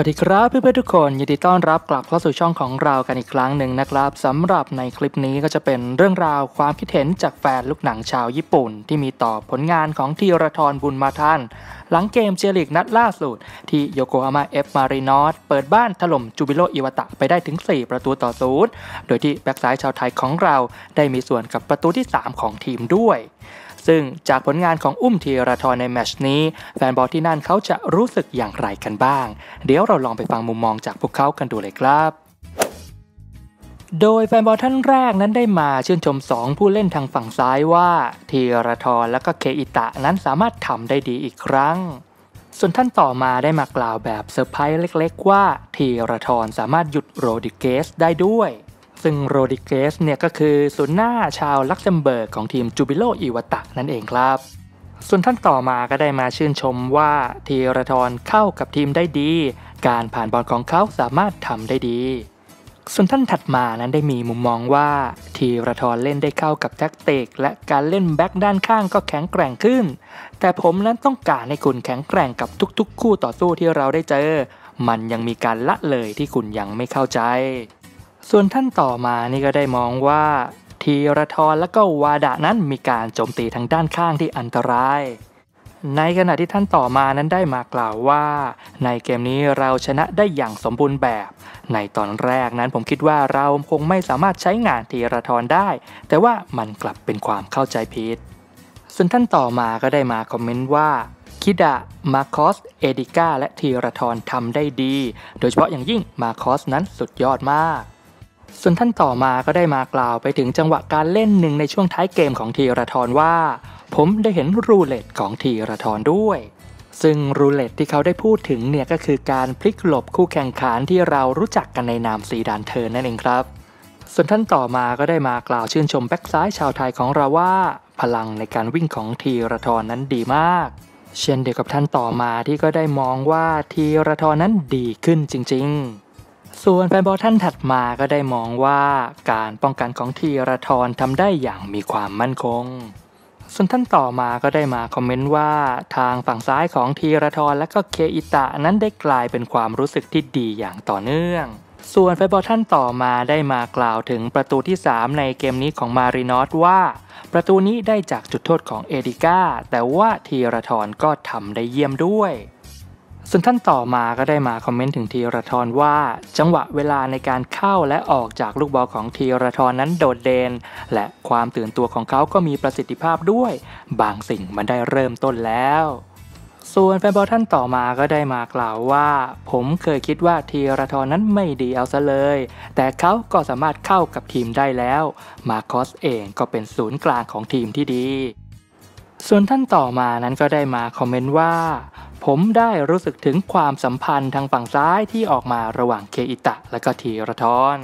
สวัสดีครับเพื่อนๆทุกคนยินดีต้อนรับกลับเข้าสู่ช่องของเรากันอีกครั้งหนึ่งนะครับสำหรับในคลิปนี้ก็จะเป็นเรื่องราวความคิดเห็นจากแฟนลูกหนังชาวญี่ปุ่น ที่มีต่อผลงานของธีราทรบุญมาทันหลังเกม J.League นัดล่าสุด ที่โยโกฮาม่า F. Marinos เปิดบ้านถล่มจูบิโล่อิวาตะไปได้ถึง 4 ประตูต่อศูนย์โดยที่แบ็กซ้ายชาวไทยของเราได้มีส่วนกับประตูที่ 3 ของทีมด้วย ซึ่งจากผลงานของอุ้มธีราทรในแมตช์นี้ แฟนบอลที่นั่นเขาจะรู้สึกอย่างไรกันบ้าง เดี๋ยวเราลองไปฟังมุมมองจากพวกเขากันดูเลยครับโดยแฟนบอลท่านแรกนั้นได้มาชื่นชม 2 ผู้เล่นทางฝั่งซ้ายว่าธีราทรและก็เคอิตะนั้นสามารถทำได้ดีอีกครั้ง ส่วนท่านต่อมาได้มากล่าวแบบเซอร์ไพรส์เล็กๆ ว่าธีราทรสามารถหยุดโรดริเกสได้ด้วย ซึ่งโรดริเกสเนี่ยก็คือศูนย์หน้าชาวลักเซมเบิร์กของทีมจูบิโล่อิวาตะนั่นเองครับ ส่วนท่านต่อมาก็ได้มาชื่นชมว่าทีรทรเข้ากับทีมได้ดี การผ่านบอลของเขาสามารถทำได้ดี ส่วนท่านถัดมานั้นได้มีมุมมองว่า ทีรทรเล่นได้เข้ากับแท็กติก และการเล่นแบ็กด้านข้างก็แข็งแกร่งขึ้น แต่ผมนั้นต้องการให้คุณแข็งแกร่งกับทุกๆ คู่ต่อสู้ที่เราได้เจอ มันยังมีการละเลยที่คุณยังไม่เข้าใจ ส่วนท่านต่อมานี่ก็ได้มองว่าทีรทรและก็วาดะนั้นมีการโจมตีทางด้านข้างที่อันตราย ในขณะที่ท่านต่อมานั้นได้มากล่าวว่า ในเกมนี้เราชนะได้อย่างสมบูรณ์แบบ ในตอนแรกนั้นผมคิดว่าเราคงไม่สามารถใช้งานทีรทรได้ แต่ว่ามันกลับเป็นความเข้าใจผิด ส่วนท่านต่อมาก็ได้มาคอมเมนต์ว่าคิดะ มาคอส เอดิก้า และทีรทรทำได้ดี โดยเฉพาะอย่างยิ่งมาคอสนั้นสุดยอดมาก ส่วนท่านต่อมาก็ได้มากล่าวไปถึงจังหวะการเล่นหนึ่งในช่วงท้ายเกมของธีราทรว่า ผมได้เห็น roulette ของธีราทรด้วย ซึ่ง roulette ที่เขาได้พูดถึงเนี่ยก็คือการพลิกหลบคู่แข่งขันที่เรารู้จักกันในนาม Zidane turn นั่นเองครับ ส่วนท่านต่อมาก็ได้มากล่าวชื่นชมแบ็กซ้ายชาวไทยของเราว่า พลังในการวิ่งของธีราทรนั้นดีมาก เช่นเดียวกับท่านต่อมาที่ก็ได้มองว่าทีรทรนั้นดีขึ้นจริง ๆ ส่วนแฟนบอลท่านถัดมาก็ได้มองว่าการป้องกันของทีระทรทำได้อย่างมีความมั่นคง ส่วนท่านต่อมาก็ได้มาคอมเมนต์ว่าทางฝั่งซ้ายของทีระทรและก็เคอิตะนั้นได้กลายเป็นความรู้สึกที่ดีอย่างต่อเนื่อง ส่วนแฟนบอลท่านต่อมาได้มากล่าวถึงประตูที่ 3 ในเกมนี้ของมารินอสว่า ประตูนี้ได้จากจุดโทษของเอดิก้าแต่ว่าทีระทรก็ทำได้เยี่ยมด้วย ส่วนท่านต่อมาก็ได้มาคอมเมนต์ถึงทีรทรว่า จังหวะเวลาในการเข้าและออกจากลูกบอลของทีรทรนั้นโดดเด่นและความตื่นตัวของเขาก็มีประสิทธิภาพด้วย บางสิ่งมันได้เริ่มต้นแล้ว ส่วนแฟนบอลท่านต่อมาก็ได้มากล่าวว่า ผมเคยคิดว่าทีรทรนั้นไม่ดีเอาซะเลย แต่เขาก็สามารถเข้ากับทีมได้แล้ว มาคอสเองก็เป็นศูนย์กลางของทีมที่ดี ส่วนท่านต่อมานั้นก็ได้มาคอมเมนต์ว่า ผมได้รู้สึกถึงความสัมพันธ์ทางฝั่งซ้ายที่ออกมาระหว่างเคอิตะ และก็ทีรทร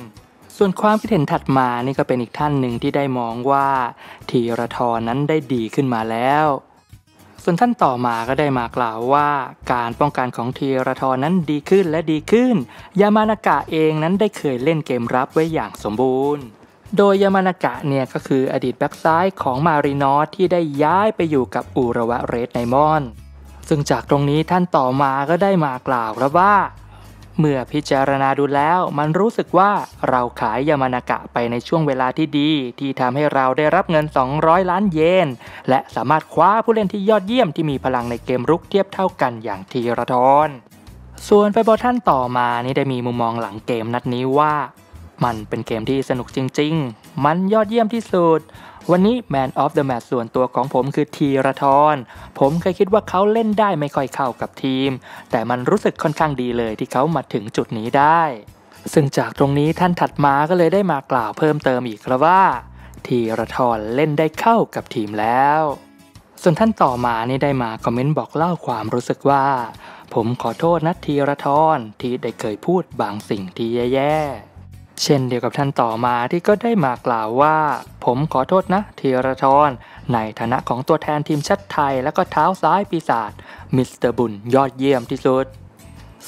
ส่วนความคิดเห็นถัดมานี่ก็เป็นอีกท่านหนึ่งที่ได้มองว่าทีรทรนั้นได้ดีขึ้นมาแล้วส่วนท่านต่อมาก็ได้มากล่าวว่า การป้องกันของทีรทรนั้นดีขึ้นและดีขึ้น ยามานากะเองนั้นได้เคยเล่นเกมรับไว้อย่างสมบูรณ์ โดยยามานากะเนี่ยก็คืออดีตแบ็กซ้ายของมารินอสที่ได้ย้ายไปอยู่กับอูระวะเรสไนมอน ซึ่งจากตรงนี้ท่านต่อมาก็ได้มากล่าวครับว่า เมื่อพิจารณาดูแล้ว มันรู้สึกว่าเราขายยามานากะไปในช่วงเวลาที่ดี ที่ทำให้เราได้รับเงิน 200 ล้านเยน และสามารถคว้าผู้เล่นที่ยอดเยี่ยมที่มีพลังในเกมรุกเทียบเท่ากันอย่างทีระทรส่วนไปบอท่านต่อมานี่ได้มีมุมมองหลังเกมนัดนี้ว่า มันเป็นเกมที่สนุกจริง ๆ มันยอดเยี่ยมที่สุด วันนี้ Man of the Match ส่วนตัวของผมคือทีรทรผมเคยคิดว่าเขาเล่นได้ไม่ค่อยเข้ากับทีม แต่มันรู้สึกค่อนข้างดีเลยที่เขามาถึงจุดนี้ได้ ซึ่งจากตรงนี้ท่านถัดมาก็เลยได้มากล่าวเพิ่มเติมอีกครับว่า ทีรทรเล่นได้เข้ากับทีมแล้ว ส่วนท่านต่อมานี่ได้มาคอมเมนต์บอกเล่าความรู้สึกว่า ผมขอโทษนะธีราทรที่ได้เคยพูดบางสิ่งที่แย่ๆ เช่นเดียวกับท่านต่อมาที่ก็ได้มากล่าวว่า ผมขอโทษนะธีราทรในฐานะของตัวแทนทีมชาติไทยและก็เท้าซ้ายปีศาจมิสเตอร์บุญยอดเยี่ยมที่สุด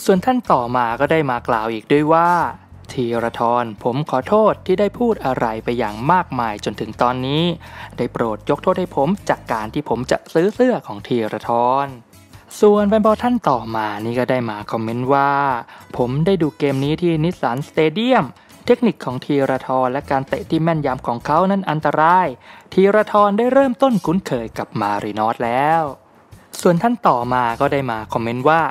ส่วนท่านต่อมาก็ได้มากล่าวอีกด้วยว่าธีราทรผมขอโทษที่ได้พูดอะไรไปอย่างมากมายจนถึงตอนนี้ ได้โปรดยกโทษให้ผมจากการที่ผมจะซื้อเสื้อของธีราทรส่วนแฟนบอลท่านต่อมานี่ก็ได้มาคอมเมนต์ว่า ผมได้ดูเกมนี้ที่ Nissan Stadium เทคนิคของธีราทรและการเตะที่แม่นยำของเขานั้นอันตรายธีราทรได้เริ่มต้นคุ้นเคยกับมารินอสแล้ว ส่วนท่านต่อมาก็ได้มาคอมเมนต์ว่า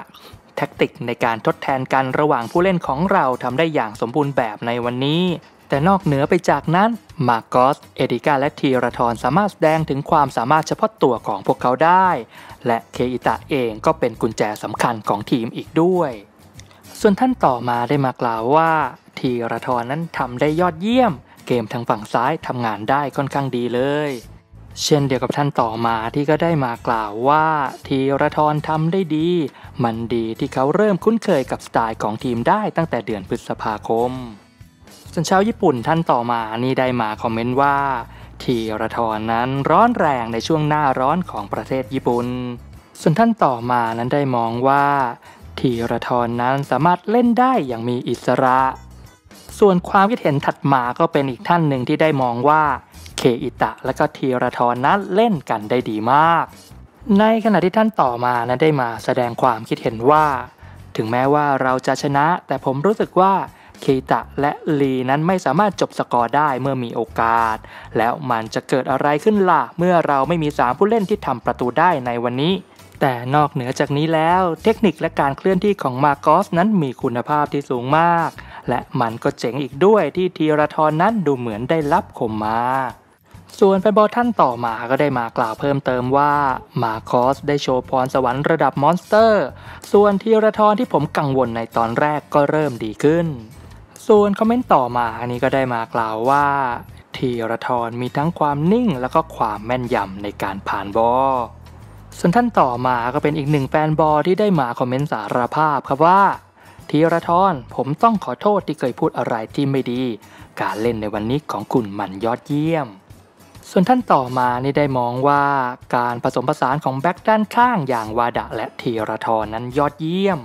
แท็กติกในการทดแทนกันระหว่างผู้เล่นของเราทำได้อย่างสมบูรณ์แบบในวันนี้ แต่นอกเหนือไปจากนั้น มาโกส เอดิกาและทีรทรสามารถแสดงถึงความสามารถเฉพาะตัวของพวกเขาได้ และเคอิตะเองก็เป็นกุญแจสำคัญของทีมอีกด้วย ส่วนท่านต่อมาได้มากล่าวว่า ทีระทรนั้นทำได้ยอดเยี่ยม เกมทางฝั่งซ้ายทำงานได้ค่อนข้างดีเลย เช่นเดียวกับท่านต่อมาที่ก็ได้มากล่าวว่า ทีระทรทำได้ดี มันดีที่เขาเริ่มคุ้นเคยกับสไตล์ของทีมได้ตั้งแต่เดือนพฤษภาคมส่วนชาวญี่ปุ่นท่านต่อมานี่ได้มาคอมเมนต์ว่าทีระทรนั้นร้อนแรงในช่วงหน้าร้อนของประเทศญี่ปุ่น ส่วนท่านต่อมานั้นได้มองว่า ทีระทรนั้นสามารถเล่นได้อย่างมีอิสระ ส่วนความคิดเห็นถัดมาก็เป็นอีกท่านหนึ่งที่ได้มองว่า เคอิตะและก็ทีระทรนั้นเล่นกันได้ดีมาก ในขณะที่ท่านต่อมานั้นได้มาแสดงความคิดเห็นว่า ถึงแม้ว่าเราจะชนะ แต่ผมรู้สึกว่าเคอิตะและลีนั้นไม่สามารถจบสกอร์ได้เมื่อมีโอกาส แล้วมันจะเกิดอะไรขึ้นล่ะ เมื่อเราไม่มีสามผู้เล่นที่ทำประตูได้ในวันนี้ แต่นอกเหนือจากนี้แล้วเทคนิคและการเคลื่อนที่ของมาโกสนั้นมีคุณภาพที่สูงมาก และมันก็เจ๋งอีกด้วยที่ทีระทรนั้นดูเหมือนได้รับคมมาส่วนแฟนบอลท่านต่อมาก็ได้มากล่าวเพิ่มเติมว่ามาร์กอสได้โชว์พรสวรรค์ระดับ monster ส่วนธีราทรที่ผมกังวลในตอนแรกก็เริ่มดีขึ้น ส่วนคอมเมนต์ต่อมาอันนี้ก็ได้มากล่าวว่า ธีราทรมีทั้งความนิ่งแล้วก็ความแม่นยำในการผ่านบอล ส่วนท่านต่อมาก็เป็นอีกหนึ่งแฟนบอลที่ได้มาคอมเมนต์สารภาพครับว่าธีราทรผมต้องขอโทษที่เคยพูดอะไรที่ไม่ดี การเล่นในวันนี้ของคุณมันยอดเยี่ยม ส่วนท่านต่อมานี่ได้มองว่าการผสมผสานของแบ็กด้านข้างอย่างวาดะและทีระทรนั้นยอดเยี่ยม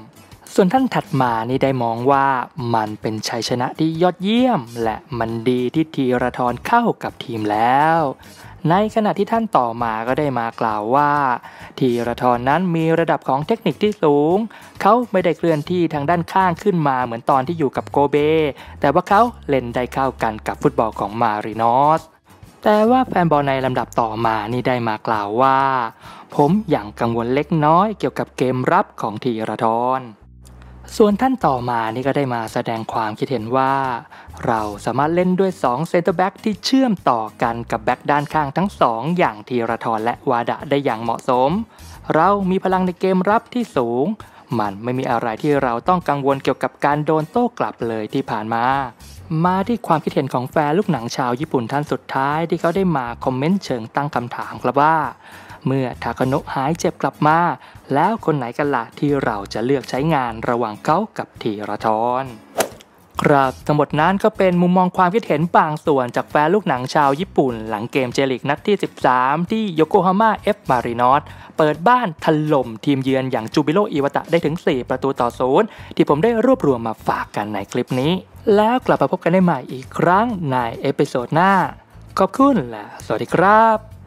ส่วนท่านถัดมานี่ได้มองว่ามันเป็นชัยชนะที่ยอดเยี่ยม และมันดีที่ทีระทรเข้ากับทีมแล้ว ในขณะที่ท่านต่อมาก็ได้มากล่าวว่า ทีระทรนั้นมีระดับของเทคนิคที่สูง เขาไม่ได้เคลื่อนที่ทางด้านข้างขึ้นมาเหมือนตอนที่อยู่กับโกเบ แต่ว่าเขาเล่นได้เข้ากันกับฟุตบอลของมารินอสแต่ว่าแฟนบอลในลำดับต่อมานี่ได้มากล่าวว่า ผมอย่างกังวลเล็กน้อยเกี่ยวกับเกมรับของธีราทร ส่วนท่านต่อมานี่ก็ได้มาแสดงความคิดเห็นว่า เราสามารถเล่นด้วย2เซนเตอร์แบ็กที่เชื่อมต่อกันกับแบ็กด้านข้างทั้งสองอย่างธีราทรและวาดะได้อย่างเหมาะสม เรามีพลังในเกมรับที่สูง มันไม่มีอะไรที่เราต้องกังวลเกี่ยวกับการโดนโต้กลับเลยที่ผ่านมา มาที่ความคิดเห็นของแฟนลูกหนังชาวญี่ปุ่นท่านสุดท้ายที่เขาได้มาคอมเมนต์เชิงตั้งคำถามครับว่า เมื่อทาคาโนะหายเจ็บกลับมา แล้วคนไหนกันล่ะที่เราจะเลือกใช้งานระหว่างเขากับทีรทรครับทั้งหมดนั้นก็เป็นมุมมองความคิดเห็นบางส่วนจากแฟนลูกหนังชาวญี่ปุ่น หลังเกมเจลิกนัดที่ 13 ที่โยโกฮาม่าเอฟมารินอสเปิดบ้านถล่มทีมเยือนอย่างจูบิโรอิวาตะได้ถึง 4 ประตูต่อศูนย์ที่ผมได้รวบรวมมาฝากกันในคลิปนี้ แล้วกลับมาพบกันได้ใหม่อีกครั้งในเอพิโซดหน้า ขอบคุณและสวัสดีครับ